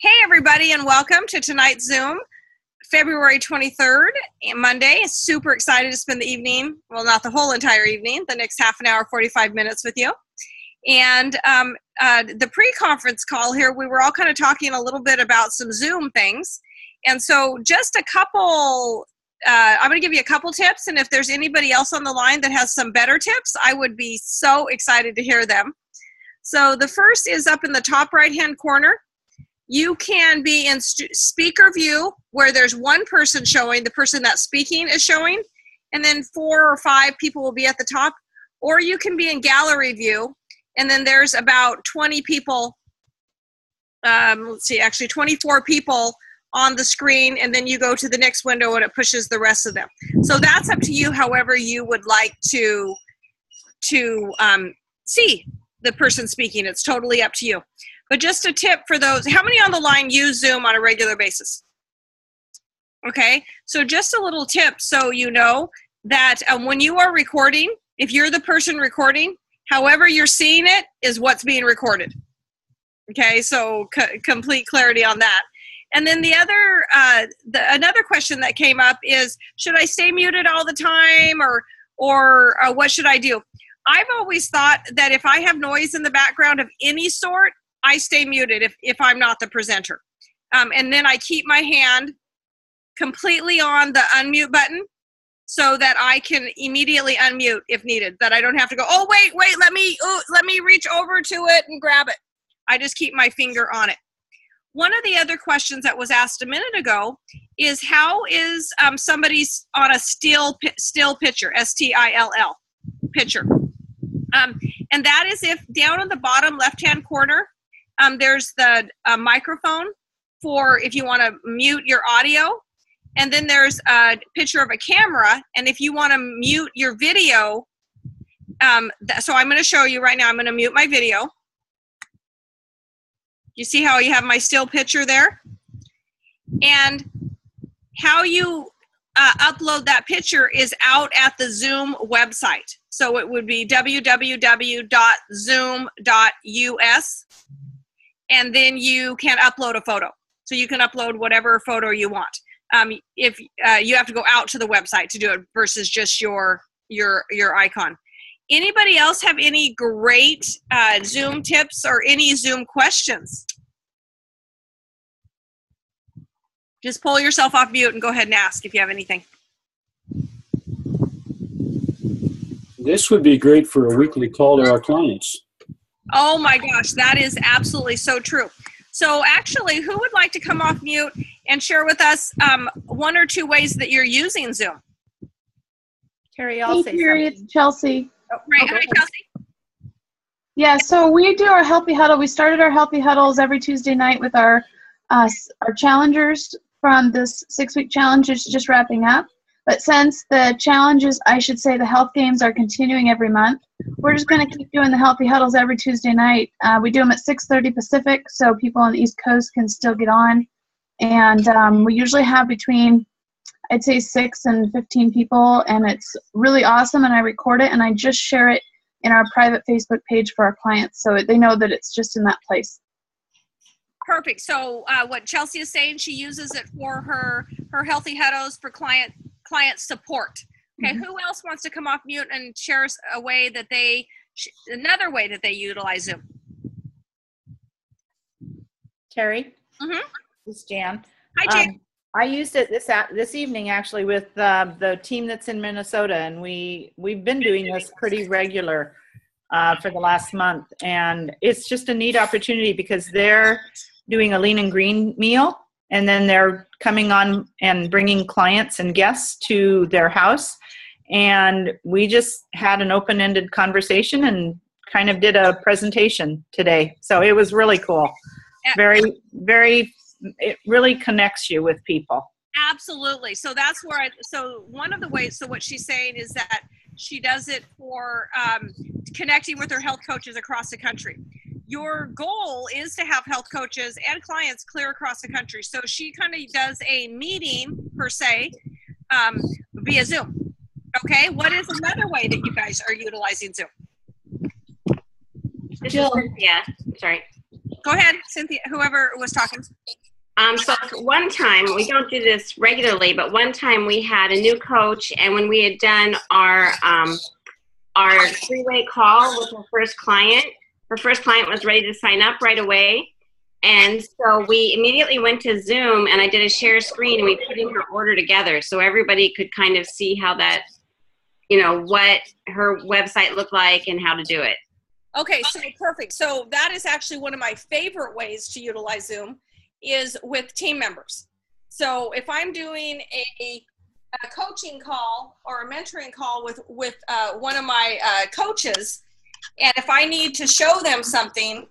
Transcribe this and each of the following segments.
Hey, everybody, and welcome to tonight's Zoom, February 23rd, Monday. Super excited to spend the evening, well, not the whole entire evening, the next half an hour, 45 minutes with you. And um, uh, the pre conference call here, we were all kind of talking a little bit about some Zoom things. And so, just a couple, uh, I'm going to give you a couple tips. And if there's anybody else on the line that has some better tips, I would be so excited to hear them. So, the first is up in the top right hand corner you can be in st- speaker view where there's one person showing, the person that's speaking is showing, and then four or five people will be at the top. Or you can be in gallery view, and then there's about 20 people, um, let's see, actually 24 people on the screen, and then you go to the next window and it pushes the rest of them. So that's up to you, however, you would like to to um, see the person speaking. It's totally up to you. But just a tip for those how many on the line use Zoom on a regular basis? Okay, so just a little tip so you know that um, when you are recording, if you're the person recording, however you're seeing it is what's being recorded. Okay, so c- complete clarity on that. And then the other, uh, the, another question that came up is, should I stay muted all the time, or or uh, what should I do? I've always thought that if I have noise in the background of any sort, I stay muted if, if I'm not the presenter. Um, and then I keep my hand completely on the unmute button so that I can immediately unmute if needed. That I don't have to go, oh wait, wait, let me ooh, let me reach over to it and grab it. I just keep my finger on it. One of the other questions that was asked a minute ago is how is um, somebody's on a still still picture, S T I L L picture, um, and that is if down on the bottom left hand corner um, there's the uh, microphone for if you want to mute your audio. And then there's a picture of a camera. And if you want to mute your video, um, th- so I'm going to show you right now. I'm going to mute my video. You see how you have my still picture there? And how you uh, upload that picture is out at the Zoom website. So it would be www.zoom.us and then you can upload a photo. So you can upload whatever photo you want. Um, if uh, you have to go out to the website to do it versus just your your your icon. Anybody else have any great uh, Zoom tips or any Zoom questions? Just pull yourself off mute and go ahead and ask if you have anything. This would be great for a weekly call to our clients. Oh my gosh, that is absolutely so true. So, actually, who would like to come off mute and share with us um, one or two ways that you're using Zoom? Carrie, I'll hey, Carrie, it's Chelsea. Oh, right. Okay. Hi, Chelsea. Yeah, so we do our healthy huddle. We started our healthy huddles every Tuesday night with our uh, our challengers from this six week challenge is just wrapping up. But since the challenges, I should say, the health games are continuing every month, we're just going to keep doing the healthy huddles every Tuesday night. Uh, we do them at 6:30 Pacific, so people on the East Coast can still get on. And um, we usually have between, I'd say, six and 15 people, and it's really awesome. And I record it, and I just share it in our private Facebook page for our clients, so they know that it's just in that place. Perfect. So uh, what Chelsea is saying, she uses it for her her healthy huddles for client client support. Okay, mm-hmm. who else wants to come off mute and share a way that they, another way that they utilize Zoom? Terry. Mm-hmm. This is Jan. Hi, Jan. Um, I used it this this evening actually with uh, the team that's in Minnesota, and we we've been doing this pretty regular uh, for the last month, and it's just a neat opportunity because they're doing a lean and green meal, and then they're coming on and bringing clients and guests to their house. And we just had an open-ended conversation and kind of did a presentation today. So it was really cool. Very very it really connects you with people. Absolutely. So that's where i so one of the ways so what she's saying is that she does it for um, connecting with her health coaches across the country your goal is to have health coaches and clients clear across the country. So she kind of does a meeting per se um, via Zoom. Okay, what is another way that you guys are utilizing Zoom? This Jill. is Cynthia. Sorry. Go ahead, Cynthia. Whoever was talking. Um, so one time, we don't do this regularly, but one time we had a new coach, and when we had done our um, our three-way call with our first client, her first client was ready to sign up right away, and so we immediately went to Zoom, and I did a share screen, and we put in her order together, so everybody could kind of see how that, you know, what her website looked like and how to do it. Okay, so perfect. So that is actually one of my favorite ways to utilize Zoom is with team members. So if I'm doing a, a coaching call or a mentoring call with with uh, one of my uh, coaches, and if I need to show them something,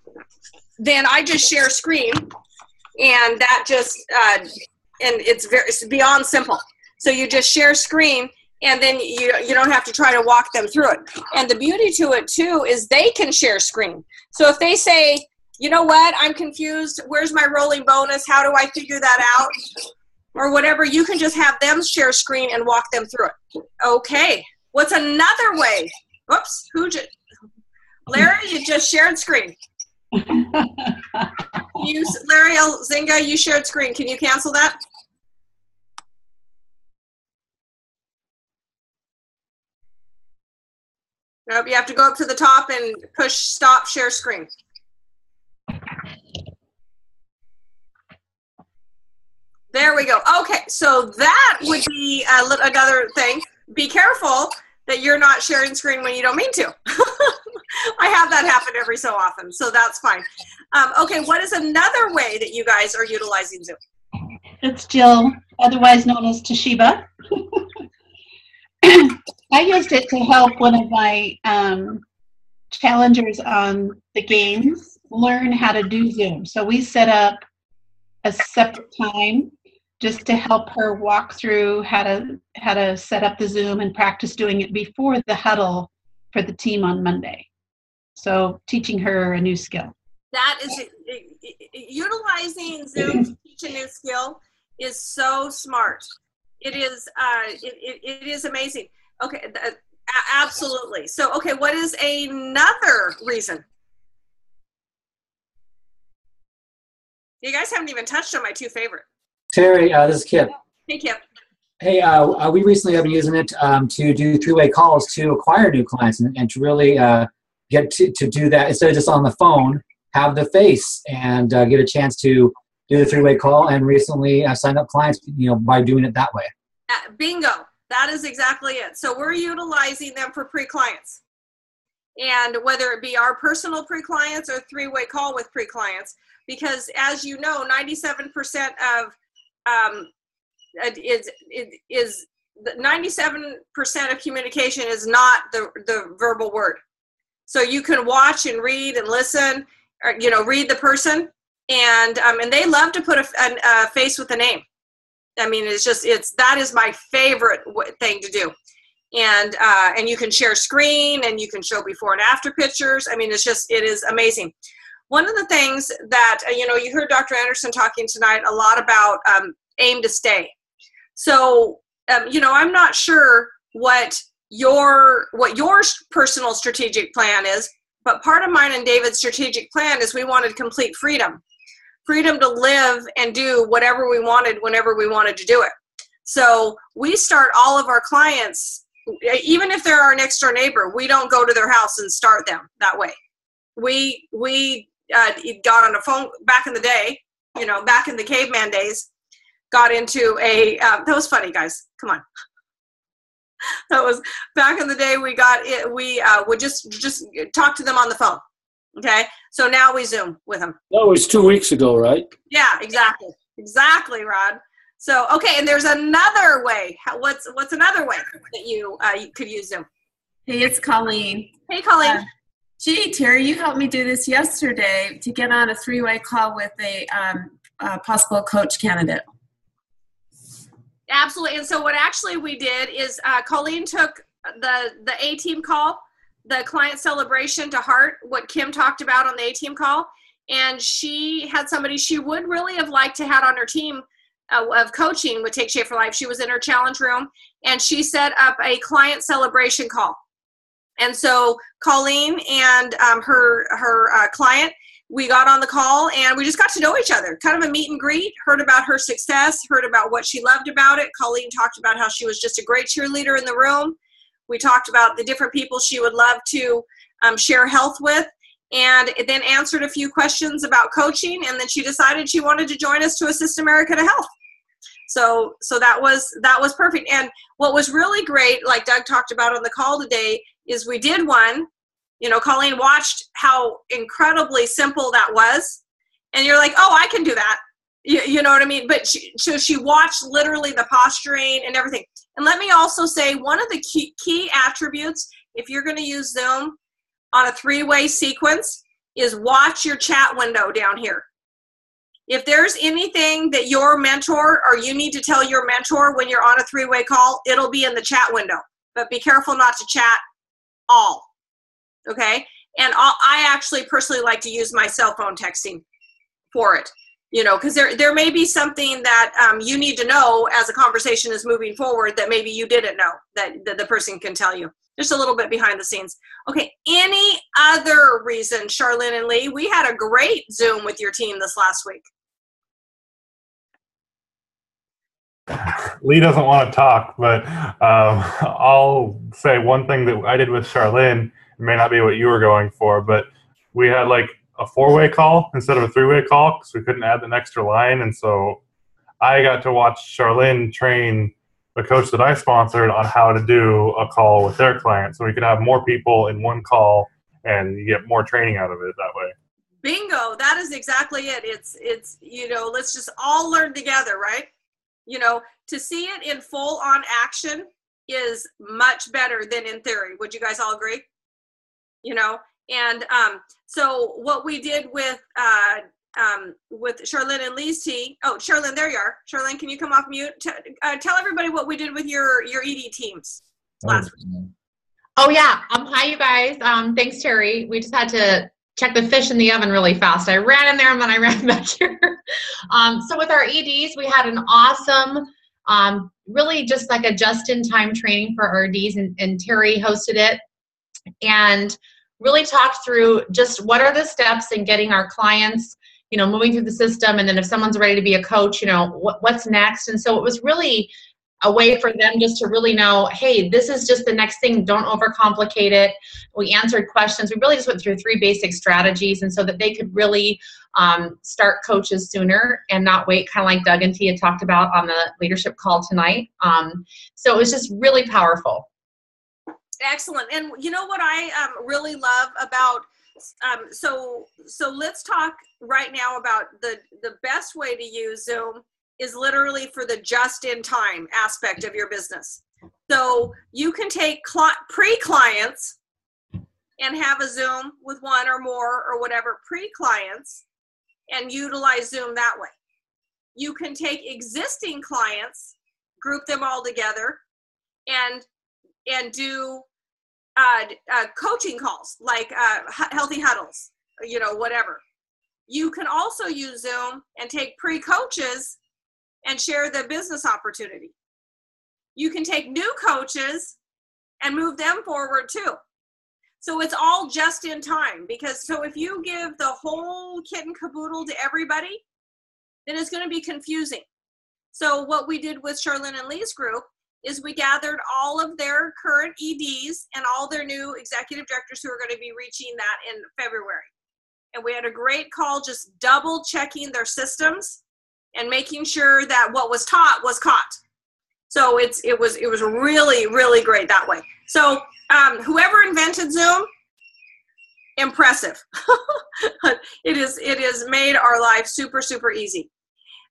then I just share screen, and that just uh, and it's very it's beyond simple. So you just share screen, and then you you don't have to try to walk them through it. And the beauty to it too is they can share screen. So if they say, you know what, I'm confused. Where's my rolling bonus? How do I figure that out? Or whatever, you can just have them share screen and walk them through it. Okay. What's another way? Whoops, who just Larry, you just shared screen. you Larry Zinga, you shared screen. Can you cancel that? Nope, you have to go up to the top and push stop share screen. There we go. Okay, so that would be a, another thing. Be careful that you're not sharing screen when you don't mean to. I have that happen every so often, so that's fine. Um, okay, what is another way that you guys are utilizing Zoom? It's Jill, otherwise known as Toshiba. I used it to help one of my um, challengers on the games learn how to do Zoom. So we set up a separate time just to help her walk through how to how to set up the Zoom and practice doing it before the huddle for the team on Monday. So teaching her a new skill. That is utilizing Zoom to teach a new skill is so smart. It is uh, it, it, it is amazing. Okay, absolutely. So okay, what is another reason? You guys haven't even touched on my two favorite. Terry, uh, this is Kip. Hey, Kip. Hey, uh, uh, we recently have been using it um, to do three-way calls to acquire new clients and, and to really uh, get to, to do that instead of just on the phone, have the face and uh, get a chance to do the three-way call. And recently, I signed up clients, you know, by doing it that way. Uh, bingo. That is exactly it. So we're utilizing them for pre-clients. And whether it be our personal pre-clients or three-way call with pre-clients, because as you know, 97% of um, is is 97% of communication is not the the verbal word. So you can watch and read and listen, or you know, read the person, and um, and they love to put a, a, a face with a name. I mean, it's just it's that is my favorite thing to do, and uh, and you can share screen and you can show before and after pictures. I mean, it's just it is amazing. One of the things that uh, you know, you heard Dr. Andersen talking tonight a lot about um, aim to stay. So um, you know, I'm not sure what your what your personal strategic plan is, but part of mine and David's strategic plan is we wanted complete freedom freedom to live and do whatever we wanted whenever we wanted to do it. So we start all of our clients, even if they're our next door neighbor, we don't go to their house and start them that way. We we uh, got on a phone back in the day, you know, back in the caveman days, got into a um, that was funny, guys. Come on. that was back in the day. We got it. We uh, would just just talk to them on the phone Okay, so now we Zoom with them. That was two weeks ago, right? Yeah, exactly, exactly, Rod. So okay, and there's another way. What's what's another way that you uh, you could use Zoom? Hey, it's Colleen. Hey, Colleen. Gee, Terry, you helped me do this yesterday to get on a three-way call with a um, possible coach candidate. Absolutely. And so what actually we did is uh, Colleen took the the A team call the client celebration to heart, what Kim talked about on the A team call. And she had somebody she would really have liked to had on her team uh, of coaching with Take Shape for Life. She was in her challenge room and she set up a client celebration call. And so Colleen and um, her her uh, client we got on the call and we just got to know each other. Kind of a meet and greet heard about her success heard about what she loved about it. Colleen talked about how she was just a great cheerleader in the room. We talked about the different people she would love to um, share health with and then answered a few questions about coaching and then she decided she wanted to join us to assist america to health. So so that was that was perfect. And what was really great like doug talked about on the call today is we did one you know colleen watched how incredibly simple that was. And you're like oh i can do that. You, you know what i mean? But she, so she watched literally the posturing and everything. And let me also say one of the key, key attributes if you're going to use zoom on a three-way sequence is watch your chat window down here. If there's anything that your mentor or you need to tell your mentor when you're on a three-way call it'll be in the chat window. But be careful not to chat all okay? And i actually personally like to use my cell phone texting for it you know because there there may be something that um, you need to know as a conversation is moving forward that maybe you didn't know that, that the person can tell you. Just a little bit behind the scenes. Okay any other reason charlene and lee we had a great zoom with your team this last week Lee doesn't want to talk, but um, I'll say one thing that I did with Charlene. It may not be what you were going for, but we had like a four-way call instead of a three-way call because we couldn't add an extra line, and so I got to watch Charlene train the coach that I sponsored on how to do a call with their client, so we could have more people in one call and get more training out of it that way. bingo that is exactly it it's it's you know let's just all learn together right you know to see it in full on action is much better than in theory would you guys all agree you know and um, so what we did with uh, um, with Charlene and Lee's tea. Oh, Charlene, there you are. Charlene, can you come off mute? T- uh, tell everybody what we did with your your ED teams last week. Oh yeah. Um, hi you guys. Um, thanks Terry. We just had to check the fish in the oven really fast. I ran in there and then I ran back here. um, so with our EDs, we had an awesome, um, really just like a just-in-time training for our EDs, and, and Terry hosted it, and really talked through just what are the steps in getting our clients, you know, moving through the system, and then if someone's ready to be a coach, you know, what, what's next. And so it was really a way for them just to really know, hey, this is just the next thing. Don't overcomplicate it. We answered questions. We really just went through three basic strategies, and so that they could really um, start coaches sooner and not wait, kind of like Doug and Tia talked about on the leadership call tonight. Um, so it was just really powerful. Excellent. And you know what I um, really love about um, so so let's talk right now about the the best way to use Zoom is literally for the just in time aspect of your business. So you can take pre clients and have a Zoom with one or more or whatever pre clients and utilize Zoom that way. You can take existing clients, group them all together, and and do uh, uh, coaching calls like uh, healthy huddles, you know, whatever. You can also use Zoom and take pre coaches and share the business opportunity. You can take new coaches and move them forward too. So it's all just in time because so if you give the whole kit and caboodle to everybody, then it's going to be confusing. So what we did with Charlene and Lee's group is we gathered all of their current EDs and all their new executive directors who are going to be reaching that in February. And we had a great call just double checking their systems and making sure that what was taught was caught. So it's it was it was really really great that way. So um, whoever invented Zoom, impressive. it is it has made our life super super easy.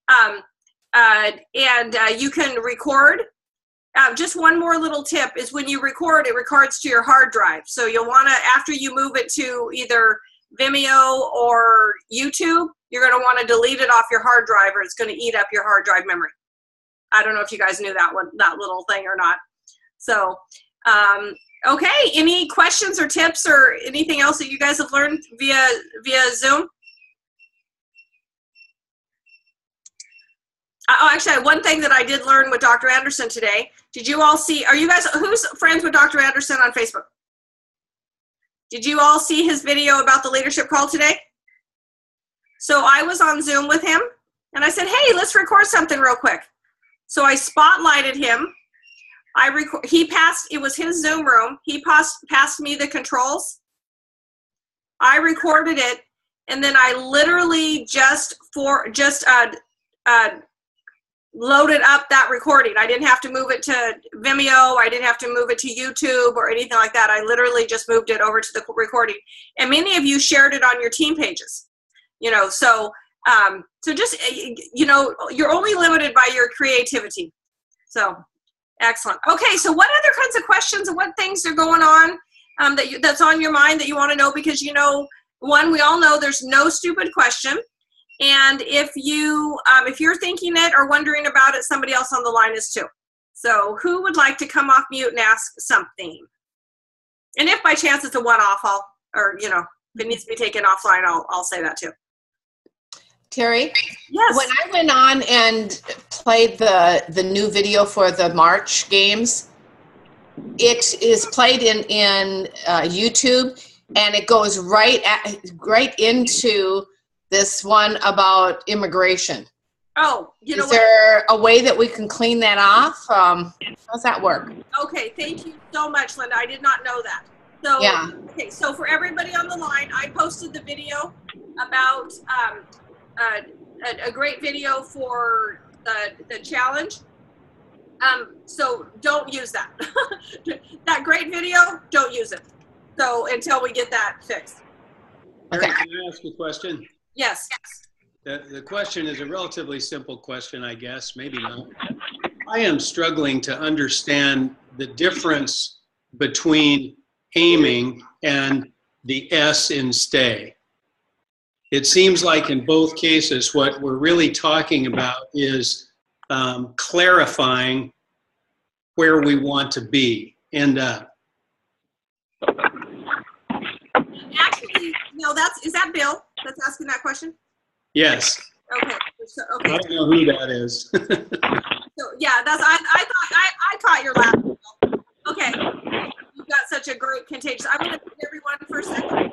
Um, uh, and uh, you can record. Uh, just one more little tip is when you record, it records to your hard drive. So you'll want to after you move it to either Vimeo or YouTube, you're going to want to delete it off your hard drive or it's going to eat up your hard drive memory. I don't know if you guys knew that one, that little thing or not. So, um, okay. Any questions or tips or anything else that you guys have learned via via Zoom? Oh, actually, one thing that I did learn with Dr. Andersen today. Did you all see? Are you guys who's friends with Dr. Andersen on Facebook? Did you all see his video about the leadership call today? So I was on Zoom with him and I said, "Hey, let's record something real quick." So I spotlighted him. I rec- he passed it was his Zoom room. He passed passed me the controls. I recorded it and then I literally just for just uh, uh, loaded up that recording. I didn't have to move it to Vimeo. I didn't have to move it to YouTube or anything like that. I literally just moved it over to the recording. And many of you shared it on your team pages. You know, so um, so just eh, you know, you're only limited by your creativity. So excellent. Okay, so what other kinds of questions and what things are going on um, that you, that's on your mind that you want to know? Because you know, one, we all know there's no stupid question. And if you um, if you're thinking it or wondering about it, somebody else on the line is too. So who would like to come off mute and ask something? And if by chance it's a one-off, I'll or you know if it needs to be taken offline, I'll I'll say that too. Terry, Yes. when I went on and played the the new video for the March games, it is played in in uh, YouTube, and it goes right at, right into this one about immigration. Oh, you know Is what? there a way that we can clean that off? Um, how's that work? Okay, thank you so much, Linda. I did not know that. So, Yeah. okay, so for everybody on the line, I posted the video about um, uh, a, a great video for the, the challenge. Um, so don't use that. that great video, don't use it. So until we get that fixed. Okay. Can I ask a question? Yes. The, the question is a relatively simple question, I guess, maybe not. I am struggling to understand the difference between aiming and the S in stay. It seems like in both cases, what we're really talking about is um, clarifying where we want to be, end up. Actually, no, that's, is that Bill that's asking that question? Yes, Okay. So, okay. I don't know who that is. So yeah, that's I, I thought I, I caught your laugh. Okay, you've got such a great contagious. I'm gonna mute everyone for a second.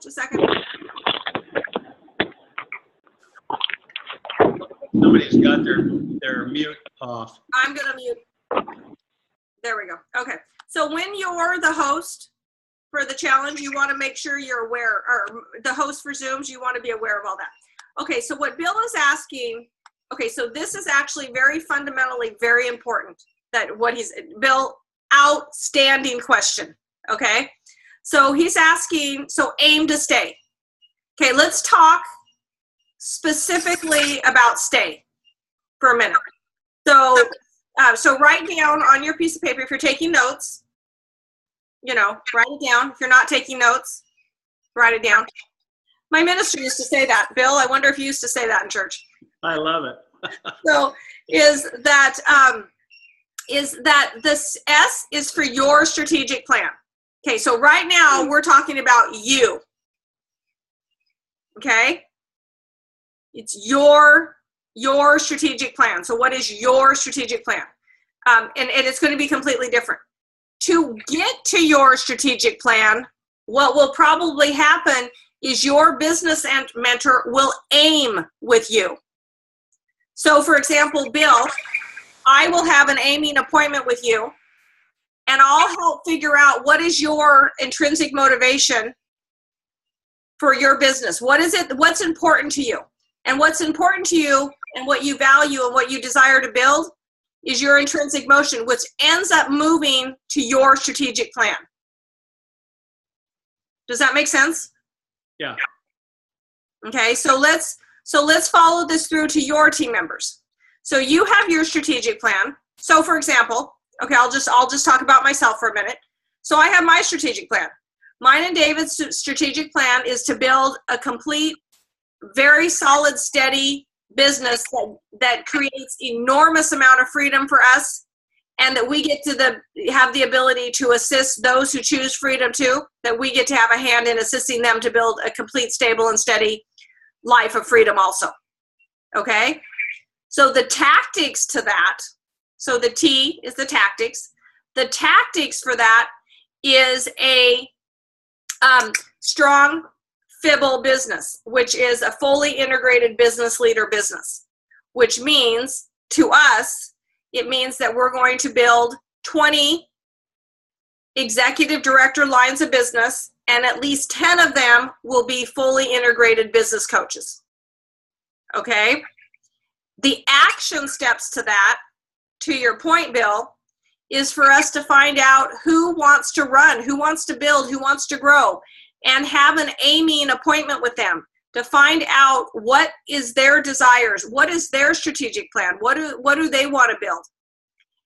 Just a second. Somebody's got their, their mute off. I'm gonna mute. There we go. Okay, so when you're the host for the challenge, you want to make sure you're aware, or the host for Zooms, you want to be aware of all that. Okay, so what Bill is asking, okay, so this is actually very fundamentally very important that what he's, Bill, outstanding question, okay? So he's asking, so aim to stay. Okay, let's talk specifically about stay for a minute. So, uh, so write down on your piece of paper if you're taking notes. You know, write it down. If you're not taking notes, write it down. My minister used to say that. Bill, I wonder if you used to say that in church. I love it. So, is that um, is that this S is for your strategic plan? Okay, so right now we're talking about you. Okay, it's your your strategic plan. So, what is your strategic plan? Um, and, and it's going to be completely different. To get to your strategic plan, what will probably happen is your business and mentor will aim with you. So, for example, Bill, I will have an aiming appointment with you, and I'll help figure out what is your intrinsic motivation for your business. What is it? What's important to you? And what's important to you and what you value and what you desire to build is your intrinsic motion, which ends up moving to your strategic plan. Does that make sense? Yeah. Okay, so let's so let's follow this through to your team members. So you have your strategic plan. So for example, okay, I'll just I'll just talk about myself for a minute. So I have my strategic plan. Mine and David's strategic plan is to build a complete very solid steady business that, that creates enormous amount of freedom for us and that we get to the have the ability to assist those who choose freedom too that we get to have a hand in assisting them to build a complete stable and steady life of freedom also okay so the tactics to that so the t is the tactics the tactics for that is a um, strong FIBL business, which is a fully integrated business leader business, which means to us, it means that we're going to build 20 executive director lines of business, and at least 10 of them will be fully integrated business coaches. Okay? The action steps to that, to your point, Bill, is for us to find out who wants to run, who wants to build, who wants to grow, and have an aiming appointment with them to find out what is their desires, what is their strategic plan, what do what do they want to build.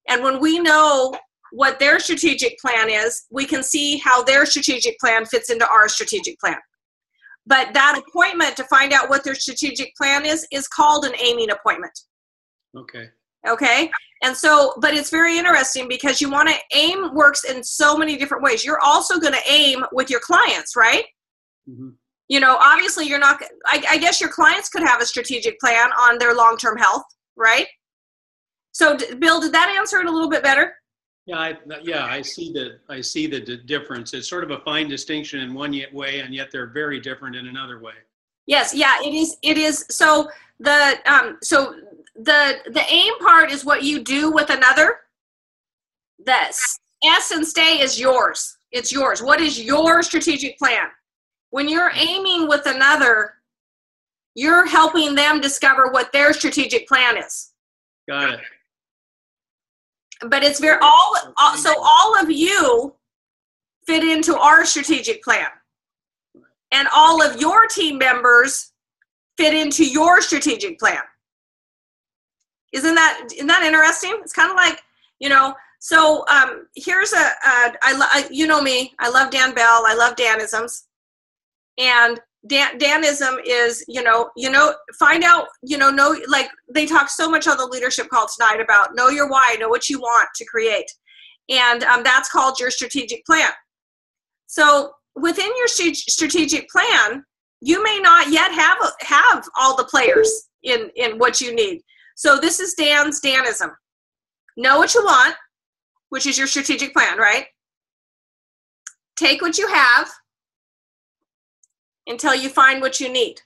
And when we know what their strategic plan is, we can see how their strategic plan fits into our strategic plan. But that appointment to find out what their strategic plan is is called an aiming appointment. Okay. Okay. And so, but it's very interesting because you want to aim works in so many different ways. You're also going to aim with your clients, right? Mm-hmm. You know, obviously, you're not, I, I guess your clients could have a strategic plan on their long term health, right? So, Bill, did that answer it a little bit better? Yeah, I, yeah, I see the I see the d- difference. It's sort of a fine distinction in one yet way, and yet they're very different in another way. Yes, yeah, it is. It is. So the um, so the the aim part is what you do with another. This S and stay is yours. It's yours. What is your strategic plan? When you're aiming with another, you're helping them discover what their strategic plan is. Got it. But it's very all, all so all of you fit into our strategic plan. And all of your team members fit into your strategic plan. Isn't that isn't that interesting? It's kind of like you know. So um, here's a, a I, lo- I you know me. I love Dan Bell. I love Danisms, and Dan, Danism is you know you know find out you know know like they talk so much on the leadership call tonight about know your why, know what you want to create, and um, that's called your strategic plan. So within your strategic plan, you may not yet have have all the players in in what you need. So this is Dan's Danism. Know what you want, which is your strategic plan, right? Take what you have until you find what you need.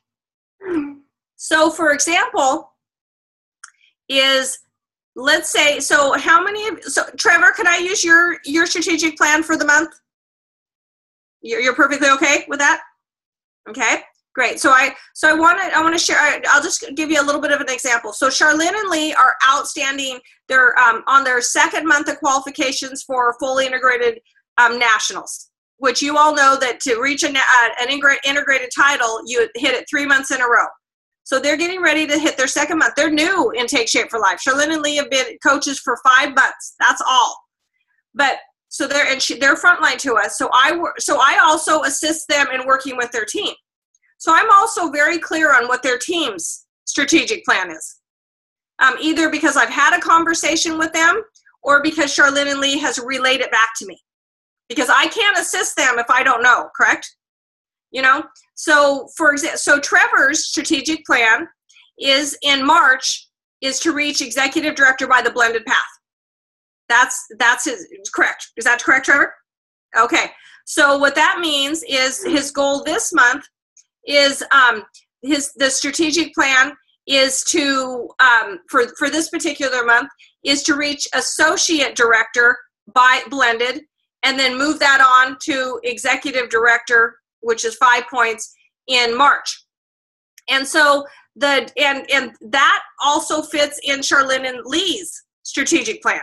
So for example, is let's say so how many of so Trevor, can I use your your strategic plan for the month? You're, you're perfectly okay with that? Okay. Great. So I so I want to I want to share. I'll just give you a little bit of an example. So Charlene and Lee are outstanding. They're um, on their second month of qualifications for fully integrated um, nationals, which you all know that to reach an, uh, an integrated title, you hit it three months in a row. So they're getting ready to hit their second month. They're new in Take Shape for Life. Charlene and Lee have been coaches for five months. That's all. But so they're and she, they're frontline to us. So I so I also assist them in working with their team. So I'm also very clear on what their team's strategic plan is. Um, either because I've had a conversation with them or because Charlene and Lee has relayed it back to me. Because I can't assist them if I don't know, correct? You know? So for example, so Trevor's strategic plan is in March is to reach executive director by the blended path. That's that's his correct. Is that correct, Trevor? Okay. So what that means is his goal this month is um, his the strategic plan is to um, for for this particular month is to reach associate director by blended and then move that on to executive director which is five points in march. And so the and and that also fits in charlene and lee's strategic plan.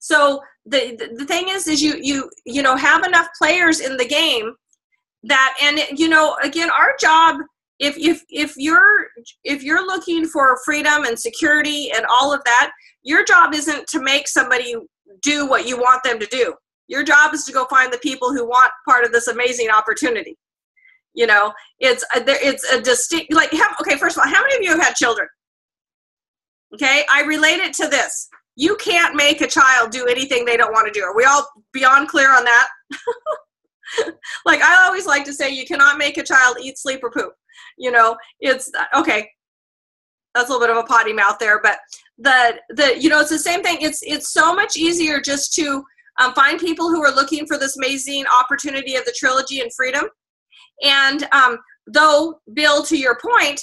So the the thing is is you you you know have enough players in the game that and you know again our job if if if you're if you're looking for freedom and security and all of that your job isn't to make somebody do what you want them to do. Your job is to go find the people who want part of this amazing opportunity. You know it's a, it's a distinct like okay first of all how many of you have had children? Okay i relate it to this. You can't make a child do anything they don't want to do. Are we all beyond clear on that like I always like to say, you cannot make a child eat, sleep, or poop. You know, it's okay. That's a little bit of a potty mouth there, but the the you know it's the same thing. It's it's so much easier just to Um, find people who are looking for this amazing opportunity of the trilogy and freedom. And um, though, Bill, to your point,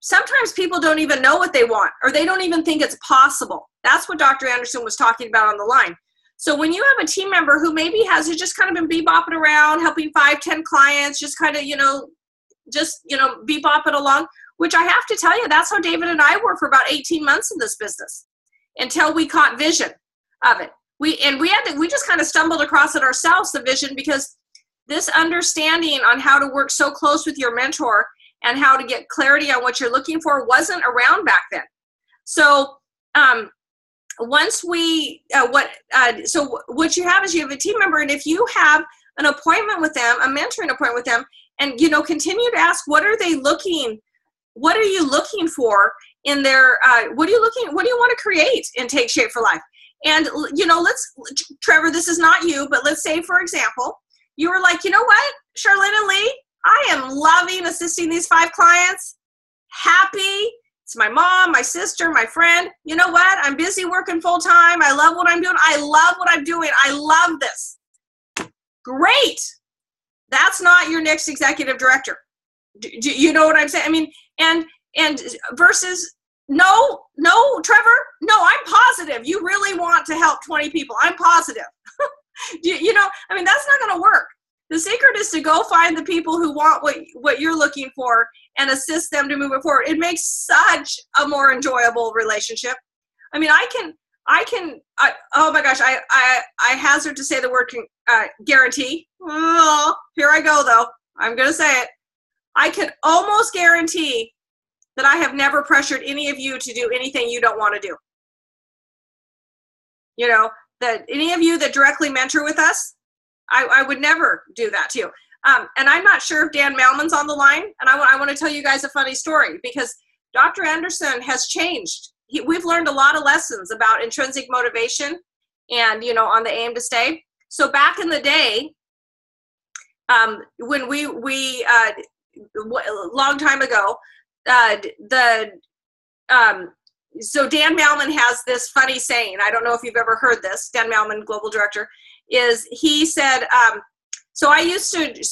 sometimes people don't even know what they want or they don't even think it's possible. That's what Dr. Andersen was talking about on the line. So when you have a team member who maybe has just kind of been bebopping around, helping five, ten clients, just kind of, you know, just, you know, bebopping along, which I have to tell you, that's how David and I were for about 18 months in this business until we caught vision of it. We and we had to, we just kind of stumbled across it ourselves, the vision, because this understanding on how to work so close with your mentor and how to get clarity on what you're looking for wasn't around back then. So um, once we uh, what uh, so what you have is you have a team member, and if you have an appointment with them, a mentoring appointment with them, and you know continue to ask what are they looking, what are you looking for in their uh, what are you looking, what do you want to create in Take Shape for Life? And you know, let's Trevor, this is not you, but let's say for example, you were like, you know what, Charlene and Lee, I am loving assisting these five clients. Happy. It's my mom, my sister, my friend. You know what? I'm busy working full time. I love what I'm doing. I love what I'm doing. I love this. Great. That's not your next executive director. Do, do you know what I'm saying? I mean, and and versus no, no, Trevor, no, I'm positive. You really want to help 20 people. I'm positive. you, you know, I mean, that's not going to work. The secret is to go find the people who want what what you're looking for and assist them to move it forward. It makes such a more enjoyable relationship. I mean, I can I can I, oh my gosh, I I I hazard to say the word can, uh, guarantee. Oh, here I go though. I'm going to say it. I can almost guarantee that I have never pressured any of you to do anything you don't want to do. You know, that any of you that directly mentor with us, I, I would never do that to you. Um, and I'm not sure if Dan Malman's on the line, and I, I want to tell you guys a funny story because Dr. Andersen has changed. He, we've learned a lot of lessons about intrinsic motivation and, you know, on the aim to stay. So back in the day, um, when we, we uh, w- long time ago, uh, the, um, so Dan Malman has this funny saying. I don't know if you've ever heard this. Dan Malman, global director is he said, um, so I used to,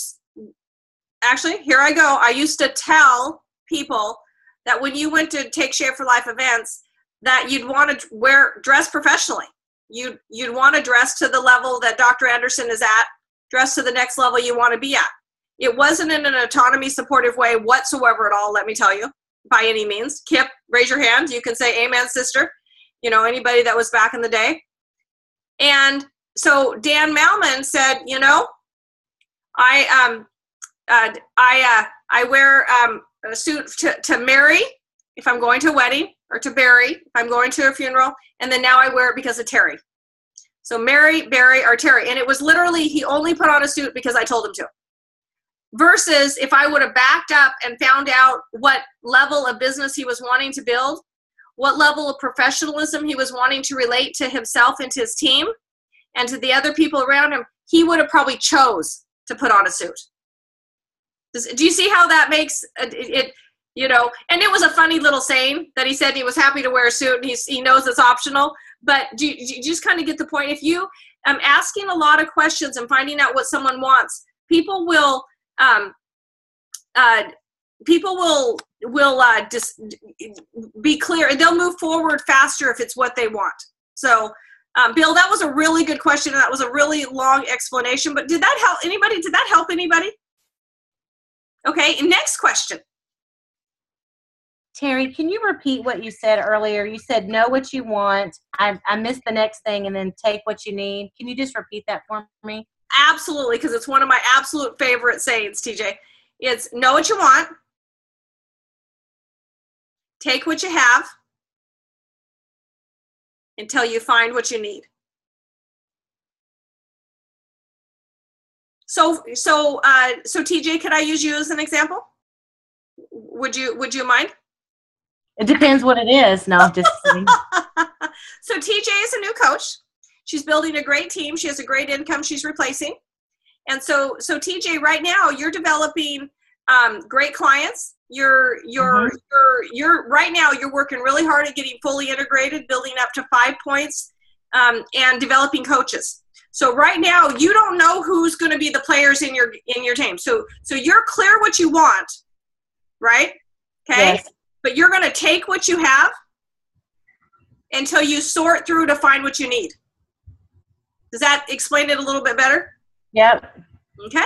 actually, here I go. I used to tell people that when you went to take Shape for Life events, that you'd want to wear dress professionally. You'd you'd want to dress to the level that Dr. Andersen is at, dress to the next level you want to be at. It wasn't in an autonomy supportive way whatsoever at all, let me tell you, by any means. Kip, raise your hand. You can say amen, sister. You know, anybody that was back in the day. And so Dan Malman said, you know, I um, uh, I uh, I wear um, a suit to, to marry if I'm going to a wedding or to bury if I'm going to a funeral, and then now I wear it because of Terry. So Mary, Barry, or Terry, and it was literally he only put on a suit because I told him to. Versus if I would have backed up and found out what level of business he was wanting to build, what level of professionalism he was wanting to relate to himself and to his team, and to the other people around him, he would have probably chose to put on a suit. Does, do you see how that makes it, it, you know, and it was a funny little saying that he said he was happy to wear a suit and he's, he knows it's optional. But do you, do you just kind of get the point? If you um, asking a lot of questions and finding out what someone wants, people will, um, uh, people will will uh, just be clear. They'll move forward faster if it's what they want. So um, Bill, that was a really good question, and that was a really long explanation. But did that help anybody? Did that help anybody? Okay, next question. Terry, can you repeat what you said earlier? You said know what you want. I, I missed the next thing, and then take what you need. Can you just repeat that for me? Absolutely, because it's one of my absolute favorite sayings, TJ. It's know what you want, take what you have, until you find what you need. So, so, uh, so TJ, could I use you as an example? Would you, would you mind? It depends what it is. No, I'm just so TJ is a new coach. She's building a great team. She has a great income she's replacing. And so, so TJ, right now you're developing um, great clients you're you're mm-hmm. you're you're right now you're working really hard at getting fully integrated building up to five points um, and developing coaches So right now you don't know who's going to be the players in your in your team. So so you're clear what you want, right? Okay? Yes. But you're going to take what you have until you sort through to find what you need. Does that explain it a little bit better? Yep. Okay.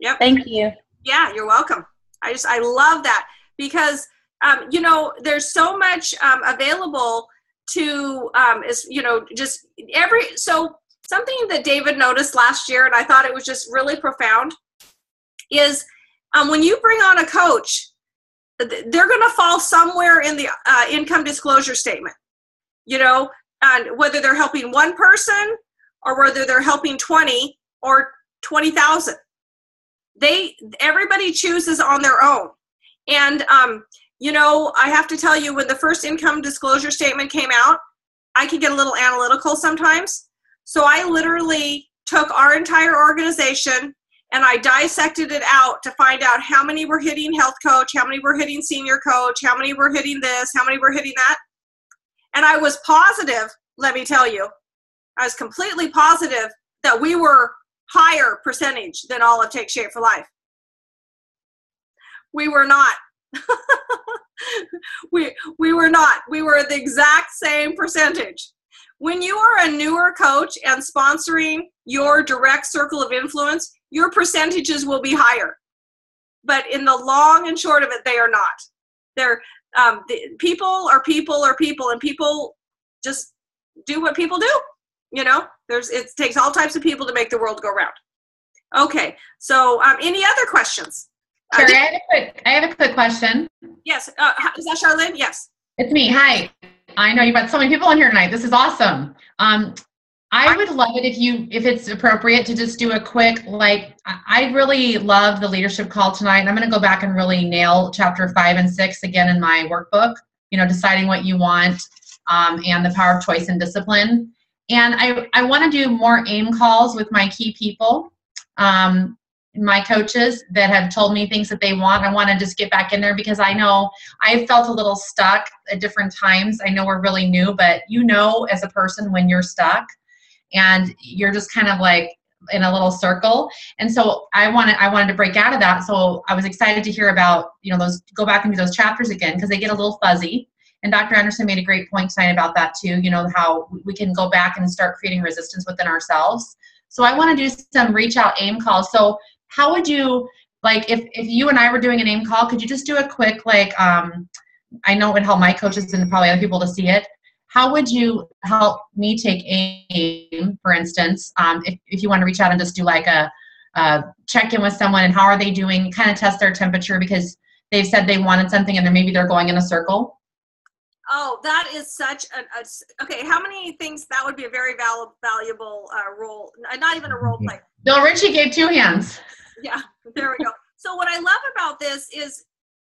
Yep. Thank you. Yeah, you're welcome. I just I love that because um, you know there's so much um, available to um, is you know just every so something that David noticed last year and I thought it was just really profound is um, when you bring on a coach they're going to fall somewhere in the uh, income disclosure statement you know? And whether they're helping one person or whether they're helping 20 or 20,000 they everybody chooses on their own. And um, you know i have to tell you when the first income disclosure statement came out i could get a little analytical sometimes. So i literally took our entire organization and i dissected it out to find out how many were hitting health coach how many were hitting senior coach how many were hitting this how many were hitting that. And i was positive let me tell you i was completely positive that we were higher percentage than all of Take Shape for Life. We were not. we we were not. We were the exact same percentage. When you are a newer coach and sponsoring your direct circle of influence, your percentages will be higher. But in the long and short of it, they are not. They're um, the, people are people are people, and people just do what people do. You know, there's it takes all types of people to make the world go round. Okay, so um, any other questions? Uh, Sure, did- I have a quick, I have a quick question. yes, uh, is that Charlene? Yes. It's me. Hi. I know you've got so many people in here tonight. This is awesome. Um, I would love it if you, if it's appropriate, to just do a quick, like, I I really love the leadership call tonight. And I'm going to go back and really nail chapter five and six again in my workbook. You know, deciding what you want, um, and the power of choice and discipline. And I, I want to do more AIM calls with my key people. Um, my coaches that have told me things that they want. I want to just get back in there because I know I've felt a little stuck at different times. I know we're really new, but you know as a person when you're stuck and you're just kind of like in a little circle. And so I wanted I wanted to break out of that. So I was excited to hear about, you know, those go back and do those chapters again because they get a little fuzzy. And Dr. Andersen made a great point tonight about that too, you know, how we can go back and start creating resistance within ourselves. So I want to do some reach out aim calls. So how would you like if if you and I were doing an aim call, could you just do a quick like um I know it would help my coaches and probably other people to see it. How would you help me take aim, for instance, um, if, if you want to reach out and just do like a, a check in with someone and how are they doing, kind of test their temperature because they've said they wanted something and then maybe they're going in a circle. Oh, that is such an a okay. How many things that would be a very val- valuable uh, role? Not even a role play. Bill Ritchie gave two hands. Yeah, there we go. So what I love about this is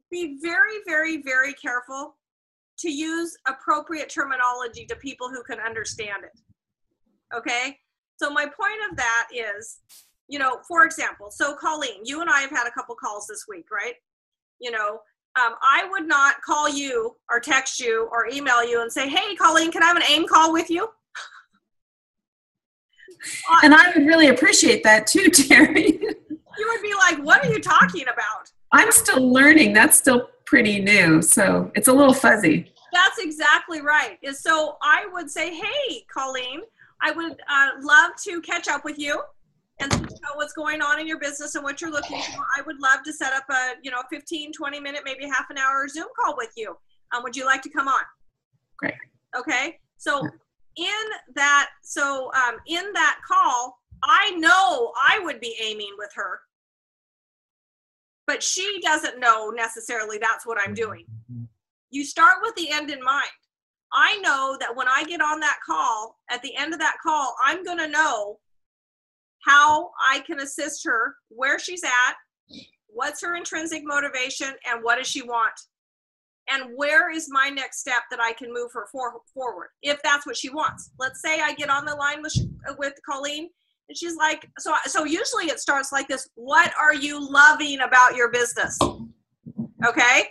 be very, very, very careful to use appropriate terminology to people who can understand it. Okay. So my point of that is, you know, for example, so Colleen, you and I have had a couple calls this week, right? You know, um, I would not call you or text you or email you and say, "Hey, Colleen, can I have an AIM call with you?" And I would really appreciate that too, Terry. You would be like, "What are you talking about?" I'm still learning. That's still pretty new, so it's a little fuzzy. That's exactly right. So I would say, hey, Colleen, I would uh, love to catch up with you and see how what's going on in your business and what you're looking for. I would love to set up a you know 15, 20 minute, maybe half an hour Zoom call with you. Um, would you like to come on? Great. Okay. So in that, so um, in that call, I know I would be aiming with her, but she doesn't know necessarily that's what I'm doing you start with the end in mind. I know that when I get on that call, at the end of that call, I'm going to know how I can assist her, where she's at, what's her intrinsic motivation, and what does she want. And where is my next step that I can move her for, forward, if that's what she wants. Let's say I get on the line with, with Colleen, and she's like, so, so usually it starts like this What are you loving about your business? Okay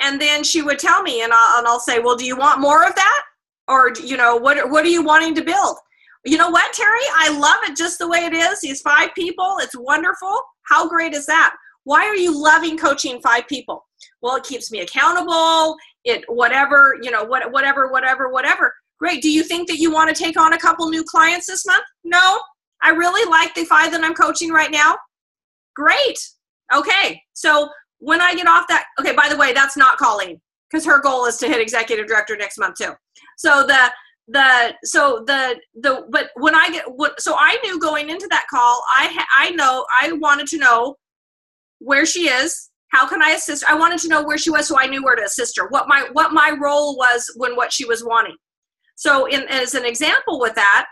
and then she would tell me and I'll, and I'll say well do you want more of that or you know what what are you wanting to build You know what, Terry? I love it just the way it is. These five people, it's wonderful. How great is that? Why are you loving coaching five people? Well, it keeps me accountable. It whatever, you know, what whatever, whatever, whatever. Great. Do you think that you want to take on a couple new clients this month? No. I really like the five that I'm coaching right now. Great. Okay. So when I get off that, okay, by the way, that's not Colleen because her goal is to hit executive director next month too. So the the so the the but when I get what so I knew going into that call I I know I wanted to know where she is how can I assist I wanted to know where she was so I knew where to assist her what my what my role was when what she was wanting. So in as an example with that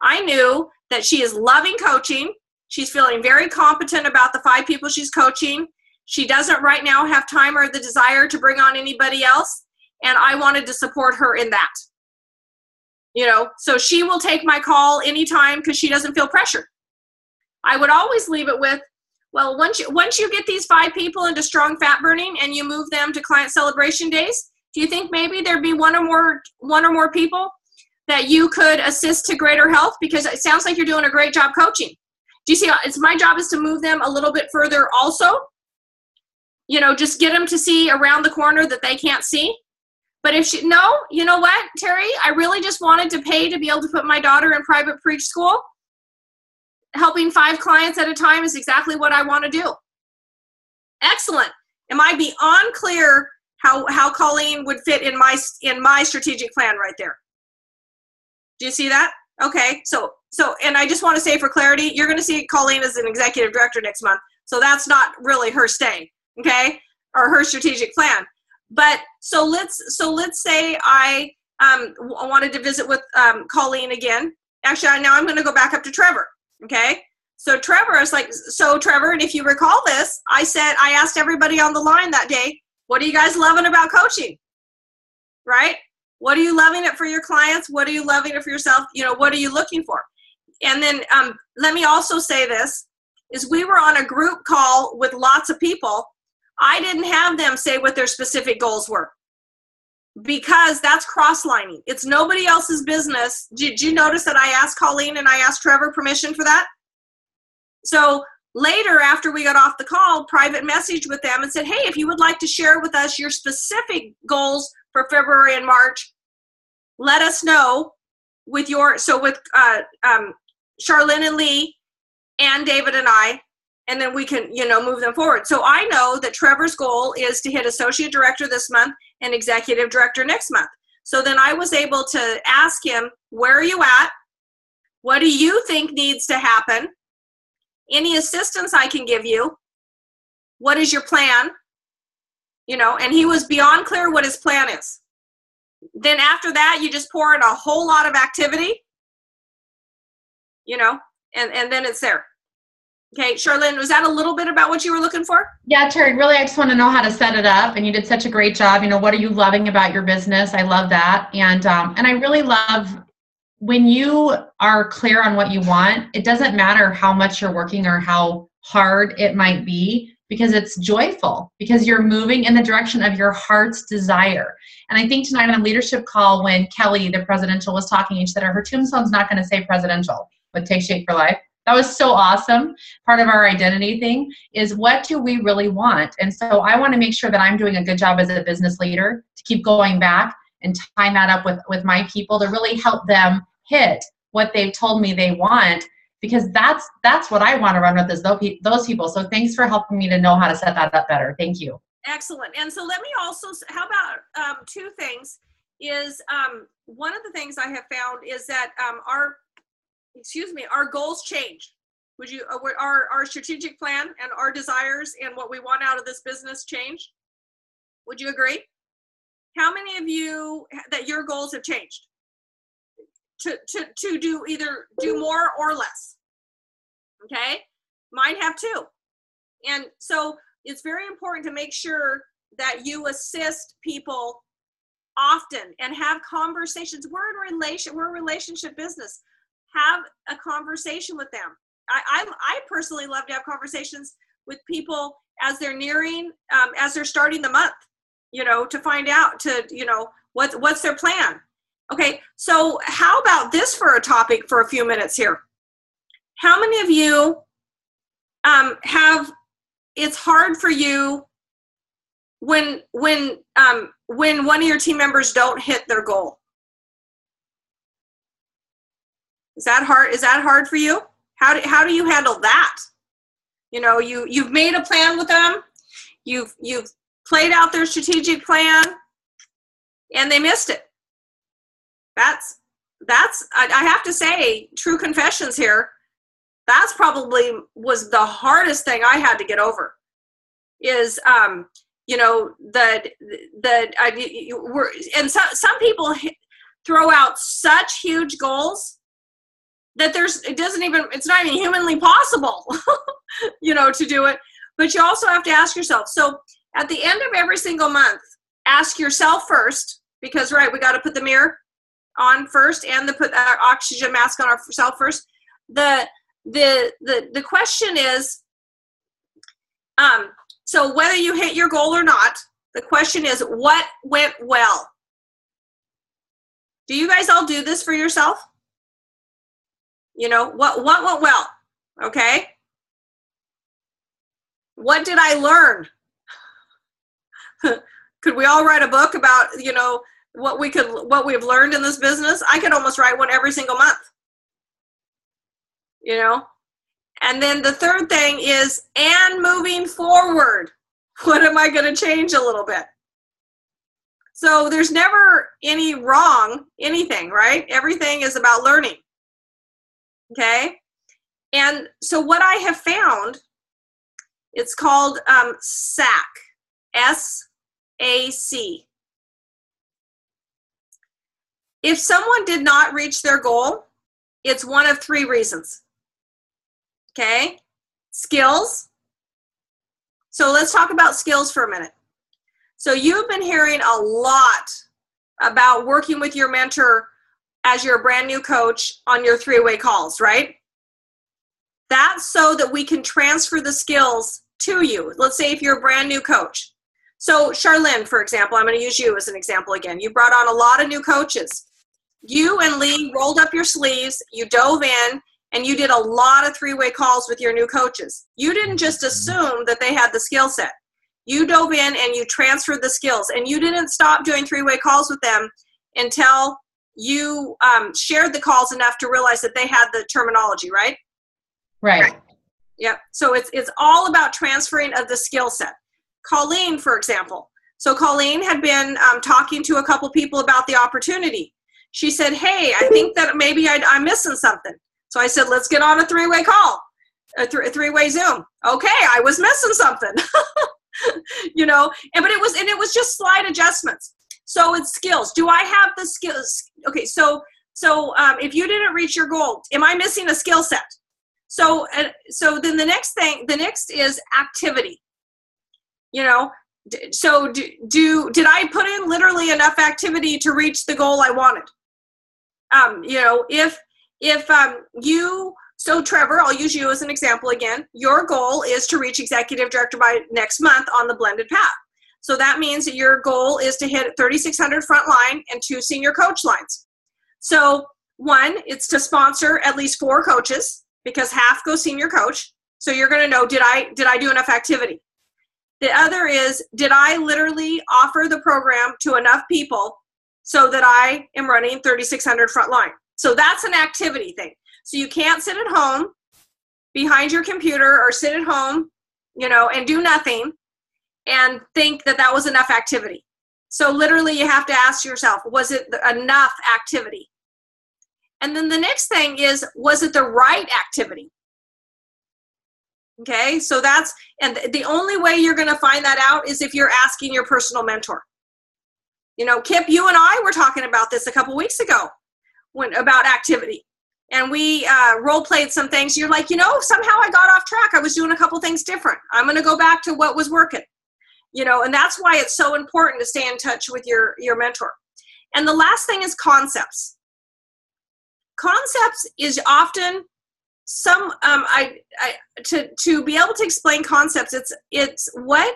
I knew that she is loving coaching she's feeling very competent about the five people she's coaching she doesn't right now have time or the desire to bring on anybody else and I wanted to support her in that you know so she will take my call anytime because she doesn't feel pressure. I would always leave it with well once you once you get these five people into strong fat burning and you move them to client celebration days do you think maybe there'd be one or more one or more people that you could assist to greater health? Because it sounds like you're doing a great job coaching. Do you see uh, it's my job is to move them a little bit further also. You know just get them to see around the corner that they can't see but if she, no, you know what, Terry, I really just wanted to pay to be able to put my daughter in private preach school. Helping five clients at a time is exactly what I want to do. Excellent. Am I beyond clear how, how Colleen would fit in my, in my strategic plan right there? Do you see that? Okay. So, so, and I just want to say for clarity, you're going to see Colleen as an executive director next month. So that's not really her stay. Okay. Or her strategic plan but so let's so let's say I um, wanted to visit with um, Colleen again. Actually, now I'm going to go back up to Trevor. Okay. So Trevor is like, so Trevor, and if you recall this, I said I asked everybody on the line that day, what are you guys loving about coaching? Right? What are you loving it for your clients? What are you loving it for yourself? You know, what are you looking for? And then um, let me also say this: is we were on a group call with lots of people, I didn't have them say what their specific goals were because that's cross-lining. It's nobody else's business. Did you notice that I asked Colleen and I asked Trevor permission for that? So later, after we got off the call, private message with them and said, hey, if you would like to share with us your specific goals for February and March, let us know with your, so with uh, um, Charlene and Lee and David and I, and then we can you know move them forward. So i know that trevor's goal is to hit associate director this month and executive director next month. So then i was able to ask him where are you at? What do you think needs to happen? Any assistance i can give you? What is your plan? You know and he was beyond clear what his plan is. Then after that you just pour in a whole lot of activity you know and and then it's there Okay, Charlene, was that a little bit about what you were looking for? Yeah, Terry, really, I just want to know how to set it up. And you did such a great job. You know, what are you loving about your business? I love that. And, um, and I really love when you are clear on what you want, it doesn't matter how much you're working or how hard it might be because it's joyful because you're moving in the direction of your heart's desire. And I think tonight on a leadership call when Kelly, the presidential, was talking, she said her tombstone's not going to say presidential, but take shape for life. That was so awesome. Part of our identity thing is what do we really want? And so I want to make sure that I'm doing a good job as a business leader to keep going back and tying that up with, with my people to really help them hit what they've told me they want because that's that's what I want to run with is those people. So thanks for helping me to know how to set that up better. Thank you. Excellent. And so let me also, how about um, two things? Is um, one of the things I have found is that um, our excuse me, our goals change. Would you, uh, our, our strategic plan and our desires and what we want out of this business change? Would you agree? How many of you that your goals have changed? To, to, to do either do more or less. Okay, mine have too. And so it's very important to make sure that you assist people often and have conversations. We're in relation, we're a relationship business have a conversation with them. I, I, I personally love to have conversations with people as they're nearing, um, as they're starting the month, you know, to find out to, you know, what's, what's their plan. Okay, so how about this for a topic for a few minutes here? How many of you um, have? It's hard for you when when um, when one of your team members don't hit their goal. Is that hard? Is that hard for you? How do, how do you handle that? You know, you you've made a plan with them, you've you've played out their strategic plan, and they missed it. That's that's I, I have to say, true confessions here. That's probably was the hardest thing I had to get over. Is um, you know the the I, were and some some people throw out such huge goals that there's it doesn't even it's not even humanly possible you know to do it. But you also have to ask yourself so at the end of every single month ask yourself first because right we got to put the mirror on first and the put our oxygen mask on ourselves first. The the the the question is um so whether you hit your goal or not the question is what went well? Do you guys all do this for yourself you know, what what went well? Okay? What did I learn? could we all write a book about, you know, what we could what we've learned in this business? I could almost write one every single month. You know? And then the third thing is and moving forward. What am I going to change a little bit? So there's never any wrong anything, right? Everything is about learning. Okay. And so what I have found, it's called um, SAC, S A C. If someone did not reach their goal, it's one of three reasons. Okay. Skills. So let's talk about skills for a minute. So you've been hearing a lot about working with your mentor as your brand new coach on your three way calls, right? That's so that we can transfer the skills to you. Let's say if you're a brand new coach. So, Charlene, for example, I'm going to use you as an example again. You brought on a lot of new coaches. You and Lee rolled up your sleeves, you dove in, and you did a lot of three way calls with your new coaches. You didn't just mm-hmm. assume that they had the skill set. You dove in and you transferred the skills, and you didn't stop doing three way calls with them until you um, shared the calls enough to realize that they had the terminology, right? Right. Yep. So it's it's all about transferring of the skill set. Colleen, for example. So Colleen had been um, talking to a couple people about the opportunity. She said, "Hey, I think that maybe I, am missing something." So I said, "Let's get on a three-way call, a, th- a three-way Zoom." Okay, I was missing something. you know, and but it was and it was just slight adjustments. So it's skills. Do I have the skills? Okay, so so um, if you didn't reach your goal, am I missing a skill set? So uh, so then the next thing, the next is activity. You know, so do, do did I put in literally enough activity to reach the goal I wanted? Um, you know, if if um, you so Trevor, I'll use you as an example again. Your goal is to reach executive director by next month on the blended path. So that means that your goal is to hit 3,600 front line and two senior coach lines. So one, it's to sponsor at least four coaches because half go senior coach. So you're going to know did I did I do enough activity? The other is did I literally offer the program to enough people so that I am running 3600 front line. So that's an activity thing. So you can't sit at home behind your computer or sit at home, you know, and do nothing and think that that was enough activity. So literally you have to ask yourself, was it enough activity? And then the next thing is, was it the right activity? Okay, so that's, and the only way you're going to find that out is if you're asking your personal mentor. You know, Kip, you and I were talking about this a couple weeks ago when about activity. And we uh, role played some things. You're like, you know, somehow I got off track. I was doing a couple things different. I'm going to go back to what was working you know and that's why it's so important to stay in touch with your your mentor. And the last thing is concepts. Concepts is often some um, I, I to to be able to explain concepts it's it's what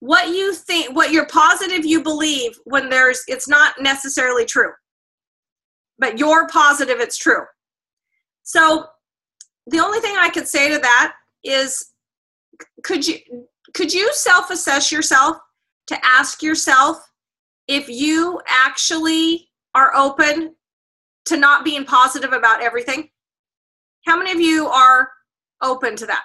what you think what you're positive you believe when there's it's not necessarily true. But you're positive it's true. So the only thing I could say to that is could you could you self-assess yourself to ask yourself if you actually are open to not being positive about everything? How many of you are open to that?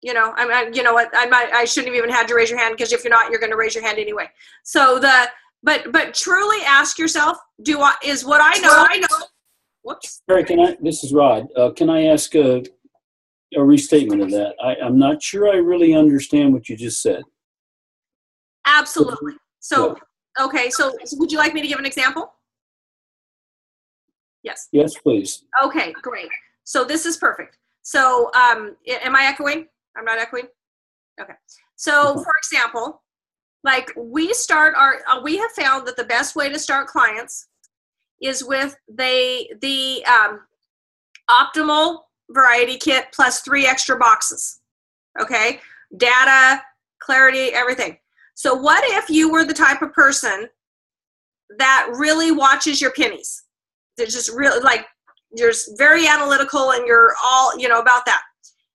You know, I'm, I, you know what, I might, I shouldn't have even had to raise your hand because if you're not, you're going to raise your hand anyway. So the, but, but truly ask yourself, do I, is what I know, I know, whoops. Barry, can I, this is Rod. Uh, can I ask a, a restatement of that? I, I'm not sure I really understand what you just said. Absolutely. So, okay, so would you like me to give an example? Yes. Yes, please. Okay, great. So this is perfect. So, um, am I echoing? I'm not echoing? Okay. So, for example, like we start our, uh, we have found that the best way to start clients is with they, the um, optimal variety kit plus three extra boxes. Okay. Data, clarity, everything. So, what if you were the type of person that really watches your pennies? They're just really like you're very analytical and you're all you know about that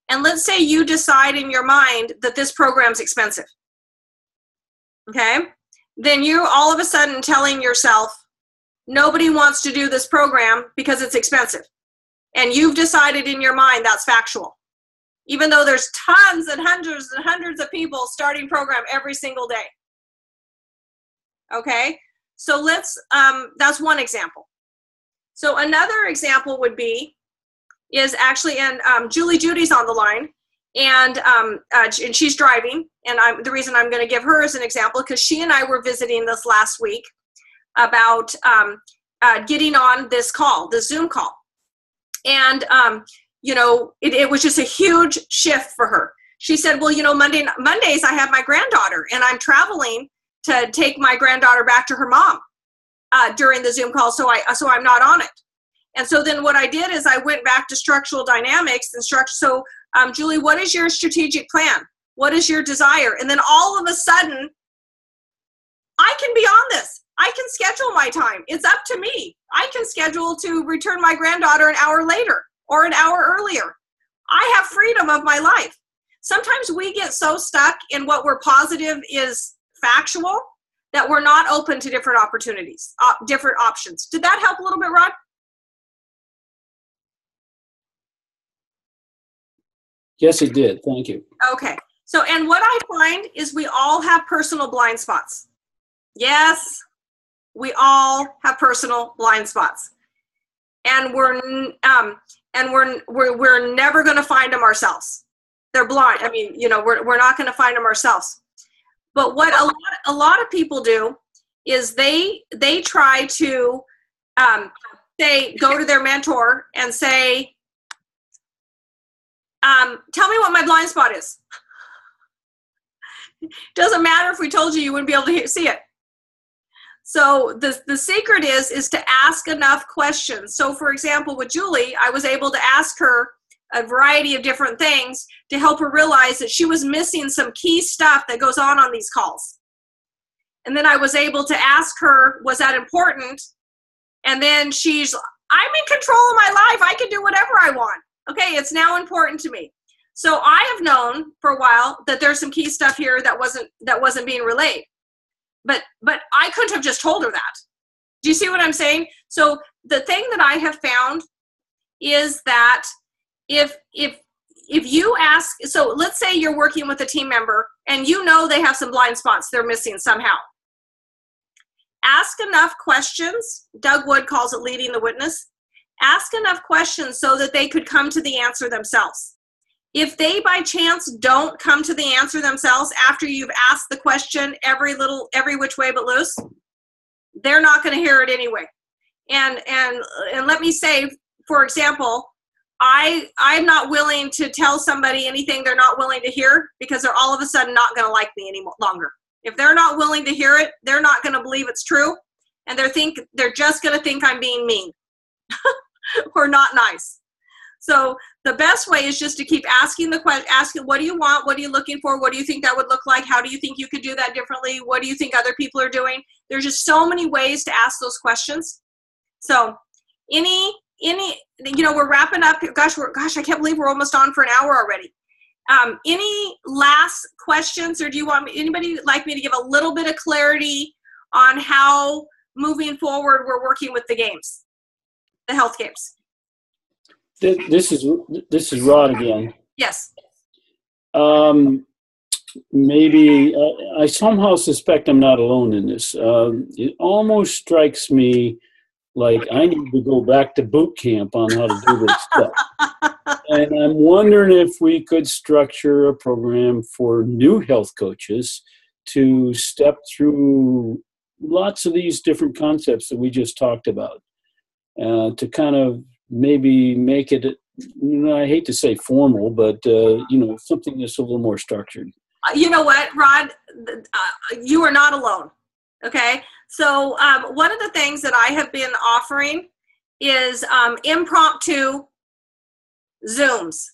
and let's say you decide in your mind that this program's expensive okay then you all of a sudden telling yourself nobody wants to do this program because it's expensive and you've decided in your mind that's factual. Even though there's tons and hundreds and hundreds of people starting program every single day. Okay? So let's um, that's one example. So another example would be is actually, and um, Julie Judy's on the line, and um, uh, and she's driving, and I'm the reason I'm going to give her as an example because she and I were visiting this last week about um, uh, getting on this call, the Zoom call, and um, you know it, it was just a huge shift for her. She said, "Well, you know, Monday Mondays I have my granddaughter, and I'm traveling to take my granddaughter back to her mom." uh, during the Zoom call, so I so I'm not on it. And so then what I did is I went back to structural dynamics and structure. So um, Julie, what is your strategic plan? What is your desire? And then all of a sudden, I can be on this. I can schedule my time. It's up to me. I can schedule to return my granddaughter an hour later or an hour earlier. I have freedom of my life. Sometimes we get so stuck in what we're positive is factual that we're not open to different opportunities, uh, different options. Did that help a little bit, Rod? Yes, it did. Thank you. Okay. So, and what I find is we all have personal blind spots. Yes, we all have personal blind spots, and we're um, and we're we're we're never going to find them ourselves. They're blind. I mean, you know, we're we're not going to find them ourselves. But what a lot a lot of people do is they they try to um, say go to their mentor and say, um, "Tell me what my blind spot is." Doesn't matter if we told you, you wouldn't be able to see it. So the the secret is is to ask enough questions. So for example, with Julie, I was able to ask her a variety of different things to help her realize that she was missing some key stuff that goes on on these calls. And then I was able to ask her, was that important? And then she's, I'm in control of my life. I can do whatever I want. Okay, it's now important to me. So I have known for a while that there's some key stuff here that wasn't that wasn't being relayed. But but I couldn't have just told her that. Do you see what I'm saying? So the thing that I have found is that if if if you ask so let's say you're working with a team member and you know they have some blind spots they're missing somehow ask enough questions doug wood calls it leading the witness ask enough questions so that they could come to the answer themselves if they by chance don't come to the answer themselves after you've asked the question every little every which way but loose they're not going to hear it anyway and and and let me say for example I I'm not willing to tell somebody anything they're not willing to hear because they're all of a sudden not going to like me any longer. If they're not willing to hear it, they're not going to believe it's true, and they're think they're just going to think I'm being mean or not nice. So the best way is just to keep asking the question, asking what do you want, what are you looking for, what do you think that would look like, how do you think you could do that differently, what do you think other people are doing. There's just so many ways to ask those questions. So, any any you know we're wrapping up. Gosh, we're gosh, I can't believe we're almost on for an hour already. Um, any last questions, or do you want me, anybody like me to give a little bit of clarity on how moving forward we're working with the games, the health games? Th- This is this is Rod again. Yes. Um, maybe uh, I somehow suspect I'm not alone in this. Um, it almost strikes me like I need to go back to boot camp on how to do this stuff. and I'm wondering if we could structure a program for new health coaches to step through lots of these different concepts that we just talked about uh, to kind of maybe make it you know, I hate to say formal, but uh, you know, something that's a little more structured. Uh, you know what, Rod? Uh, you are not alone. Okay. So um, one of the things that I have been offering is um, impromptu Zooms,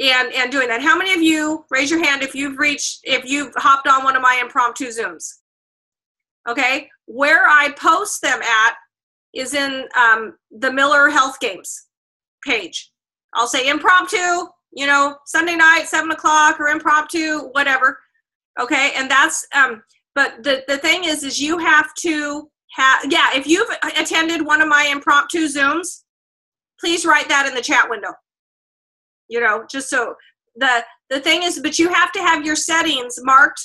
and and doing that. How many of you raise your hand if you've reached if you've hopped on one of my impromptu Zooms? Okay. Where I post them at is in um, the Miller Health Games page. I'll say impromptu, you know, Sunday night, seven o'clock, or impromptu, whatever. Okay, and that's um. But the the thing is, is you have to have yeah. If you've attended one of my impromptu zooms, please write that in the chat window. You know, just so the the thing is, but you have to have your settings marked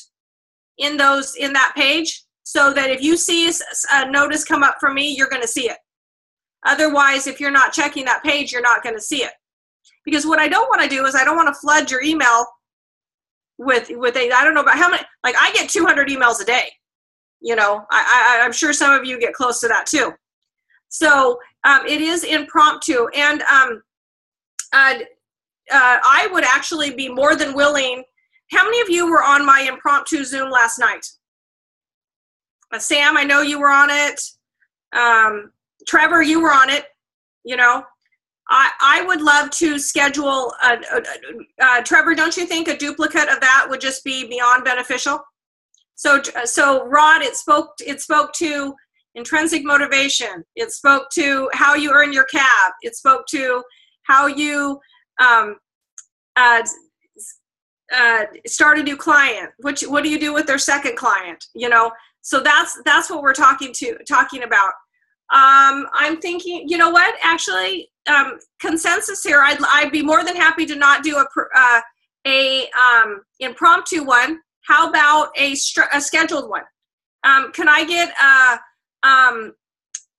in those in that page so that if you see a notice come up from me, you're going to see it. Otherwise, if you're not checking that page, you're not going to see it. Because what I don't want to do is I don't want to flood your email with with a I don't know about how many like I get 200 emails a day. You know, I, I I'm sure some of you get close to that too. So um, it is impromptu, and um, uh, I would actually be more than willing. How many of you were on my impromptu Zoom last night? Uh, Sam, I know you were on it. Um, Trevor, you were on it. You know, I I would love to schedule. A, a, a, Trevor, don't you think a duplicate of that would just be beyond beneficial? So so Rod, it spoke it spoke to intrinsic motivation. It spoke to how you earn your cab. It spoke to how you um, uh, uh, start a new client. Which what do you do with their second client? You know, so that's that's what we're talking to talking about. Um, I'm thinking, you know what? Actually, um, consensus here. I'd I'd be more than happy to not do a uh, a um, impromptu one. How about a a scheduled one? Um, can I get a um,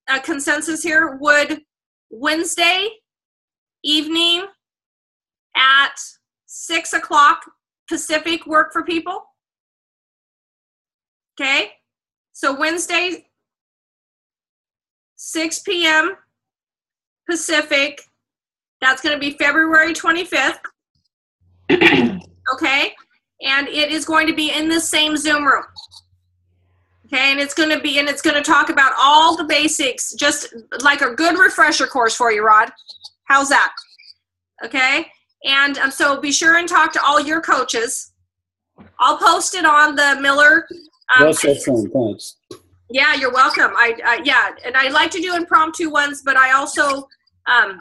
a consensus here? Would Wednesday evening at six o'clock Pacific work for people? Okay, so Wednesday 6 p.m. Pacific. That's going to be February 25th. okay? And it is going to be in the same Zoom room. Okay, and it's going to be, and it's going to talk about all the basics, just like a good refresher course for you, Rod. How's that? Okay, and um, so be sure and talk to all your coaches. I'll post it on the Miller. Um, That's excellent. Thanks. Yeah, you're welcome. I, I yeah, and I like to do impromptu ones, but I also um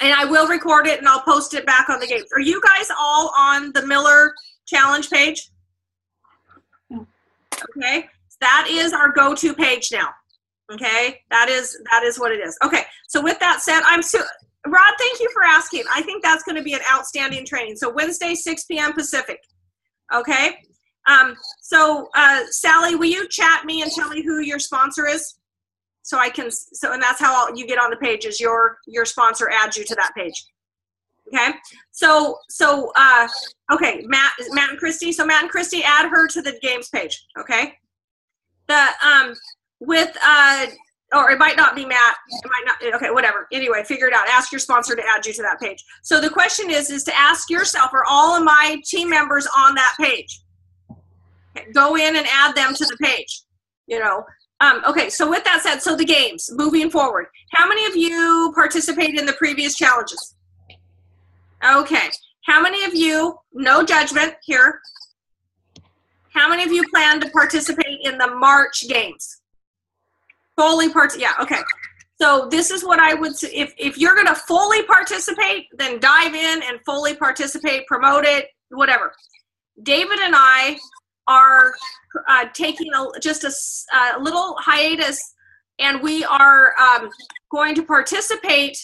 and I will record it and I'll post it back on the games. Are you guys all on the Miller challenge page? Okay. That is our go-to page now. Okay? That is that is what it is. Okay. So with that said, I'm so Rod, thank you for asking. I think that's going to be an outstanding training. So Wednesday 6 p.m. Pacific. Okay? Um, so, uh, Sally, will you chat me and tell me who your sponsor is? So I can, so, and that's how I'll, you get on the page is your, your sponsor adds you to that page. Okay. So, so, uh, okay, Matt, Matt and Christy. So Matt and Christy, add her to the games page. Okay. The, um, with, uh, or it might not be Matt. It might not. Okay, whatever. Anyway, figure it out. Ask your sponsor to add you to that page. So the question is, is to ask yourself, are all of my team members on that page? Go in and add them to the page you know? Um, okay so with that said so the games moving forward. How many of you participated in the previous challenges? Okay how many of you no judgment here. How many of you plan to participate in the march games? Fully part yeah okay. So this is what I would s- if if you're going to fully participate, then dive in and fully participate, promote it, whatever. David and I are uh, taking a, just a little hiatus, and we are um, going to participate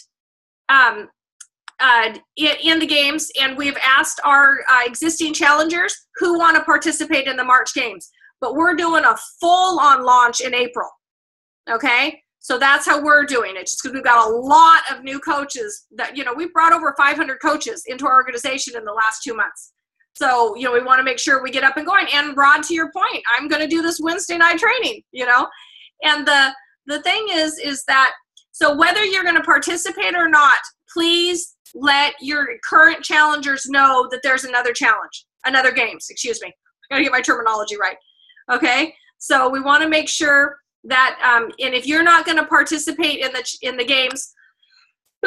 um, uh, in, the games. And we've asked our uh, existing challengers who want to participate in the March games. But we're doing a full-on launch in April. Okay, so that's how we're doing it. Just because we've got a lot of new coaches that you know we've brought over 500 coaches into our organization in the last two months. So, you know, we want to make sure we get up and going. And Rod, to your point, I'm going to do this Wednesday night training, you know? And the the thing is is that so whether you're going to participate or not, please let your current challengers know that there's another challenge, another games, excuse me. I got to get my terminology right. Okay? So, we want to make sure that um and if you're not going to participate in the in the games,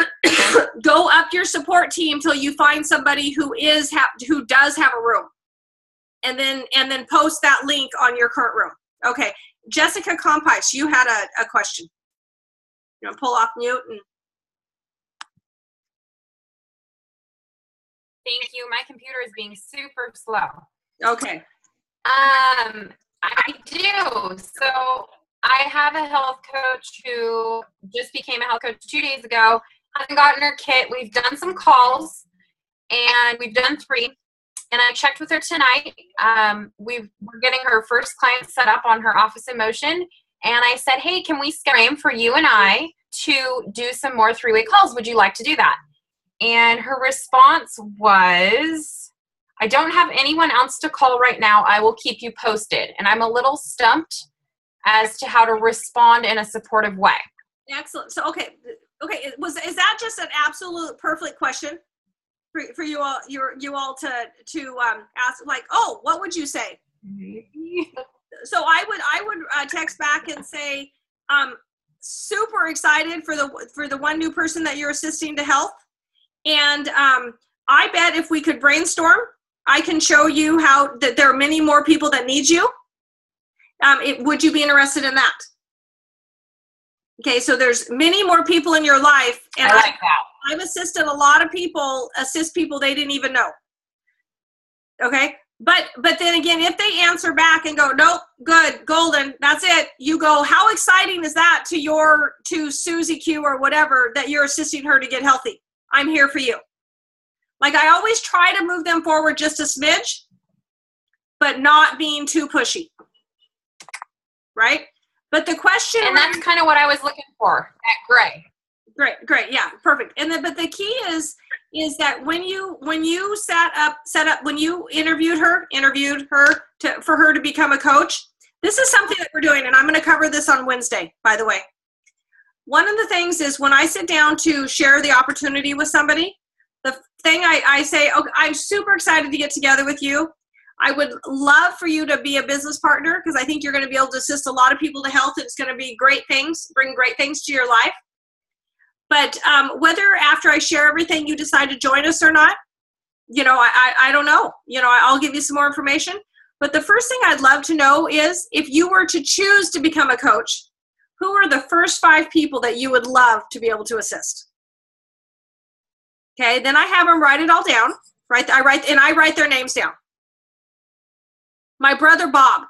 go up your support team till you find somebody who is ha- who does have a room and then and then post that link on your current room okay jessica compice you had a, a question you know pull off mute and Thank you. My computer is being super slow. okay Um, I do. So I have a health coach who just became a health coach two days ago. Gotten her kit. We've done some calls, and we've done three. And I checked with her tonight. Um, we've, we're getting her first client set up on her office in motion. And I said, hey, can we schedule for you and I to do some more three-way calls? Would you like to do that? And her response was, I don't have anyone else to call right now. I will keep you posted. And I'm a little stumped as to how to respond in a supportive way. excellent so okay okay was is that just an absolute perfect question for, for you all you you all to to um ask like oh what would you say so I would I would uh, text back and say, um, super excited for the for the one new person that you're assisting to health, and um, I bet if we could brainstorm, I can show you how that there are many more people that need you. Um, it, would you be interested in that? Okay, so there's many more people in your life, and I like that. I've assisted a lot of people assist people they didn't even know. Okay, but but then again, if they answer back and go, nope, good, golden, that's it. You go, how exciting is that to your to Susie Q or whatever that you're assisting her to get healthy? I'm here for you. Like I always try to move them forward just a smidge, but not being too pushy. Right? But the question And that's kind of what I was looking for, that gray. great great yeah perfect. And then but the key is is that when you when you set up set up when you interviewed her interviewed her to for her to become a coach this is something that we're doing and i'm going to cover this on wednesday by the way. One of the things is when i sit down to share the opportunity with somebody the thing i, I say okay, i'm super excited to get together with you i would love for you to be a business partner because i think you're going to be able to assist a lot of people to health it's going to be great things bring great things to your life but um, whether after I share everything you decide to join us or not, you know, I, I, I don't know. You know, I'll give you some more information. But the first thing I'd love to know is if you were to choose to become a coach, who are the first five people that you would love to be able to assist? Okay, then I have them write it all down. Right, I write and I write their names down. My brother Bob.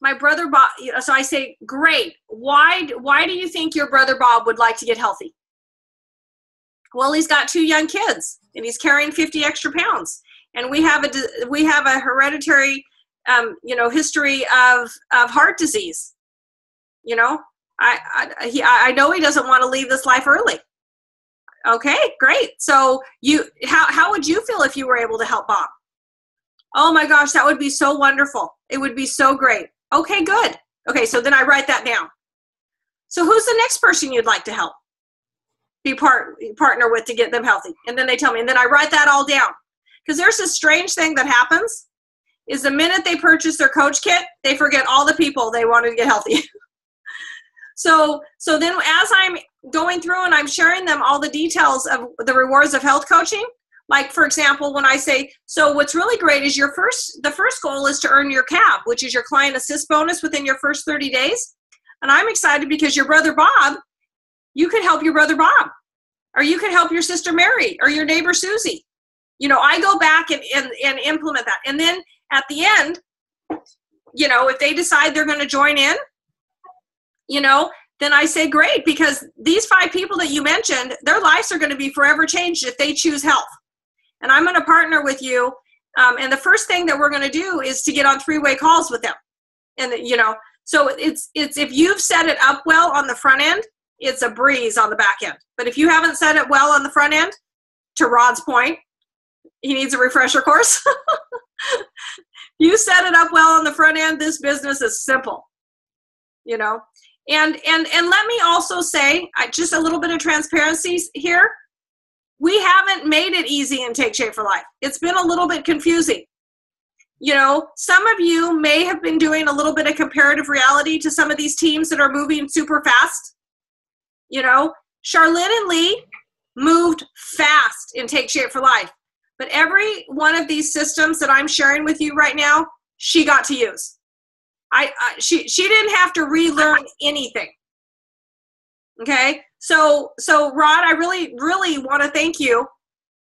My brother Bob. So I say, great. Why? Why do you think your brother Bob would like to get healthy? Well, he's got two young kids and he's carrying 50 extra pounds. And we have a we have a hereditary, um, you know, history of of heart disease. You know, I I, he, I know he doesn't want to leave this life early. Okay, great. So you how how would you feel if you were able to help Bob? Oh my gosh, that would be so wonderful. It would be so great. Okay, good. Okay, so then I write that down. So who's the next person you'd like to help? Be part partner with to get them healthy. And then they tell me, and then I write that all down. Because there's a strange thing that happens is the minute they purchase their coach kit, they forget all the people they wanted to get healthy. so so then as I'm going through and I'm sharing them all the details of the rewards of health coaching, like for example, when I say, so what's really great is your first the first goal is to earn your CAB which is your client assist bonus within your first 30 days. And I'm excited because your brother Bob you could help your brother Bob, or you could help your sister Mary, or your neighbor Susie. You know, I go back and, and, and implement that. And then at the end, you know, if they decide they're going to join in, you know, then I say great because these five people that you mentioned, their lives are going to be forever changed if they choose health. And I'm going to partner with you. Um, and the first thing that we're going to do is to get on three-way calls with them. And you know, so it's it's if you've set it up well on the front end, it's a breeze on the back end. But if you haven't set it well on the front end, to Rod's point, he needs a refresher course. you set it up well on the front end, this business is simple. You know, and and and let me also say, just a little bit of transparency here. We haven't made it easy in Take Shape for Life. It's been a little bit confusing. You know, some of you may have been doing a little bit of comparative reality to some of these teams that are moving super fast. You know, Charlene and Lee moved fast in Take Shape for Life. But every one of these systems that I'm sharing with you right now, she got to use. I, I she she didn't have to relearn anything. Okay, so so Rod, I really really want to thank you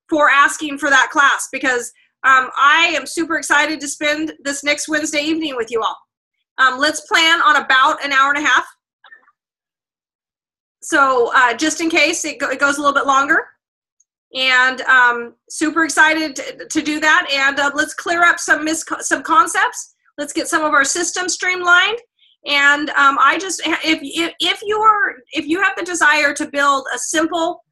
for asking for that class because um, I am super excited to spend this next Wednesday evening with you all. Um, let's plan on about an hour and a half. So uh, just in case it, go, it, goes a little bit longer. And um, super excited to, to, do that. And uh, let's clear up some mis- some concepts. Let's get some of our systems streamlined. And um, I just, if, if, if you're, if you have the desire to build a simple,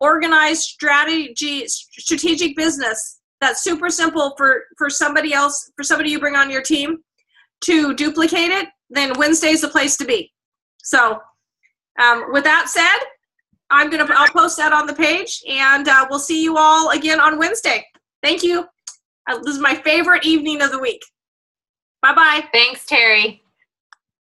organized strategy, strategic business that's super simple for for somebody else for somebody you bring on your team to duplicate it then wednesday's the place to be. So um, with that said i'm gonna i'll post that on the page and uh, we'll see you all again on wednesday. Thank you. Uh, this is my favorite evening of the week. Bye bye thanks terry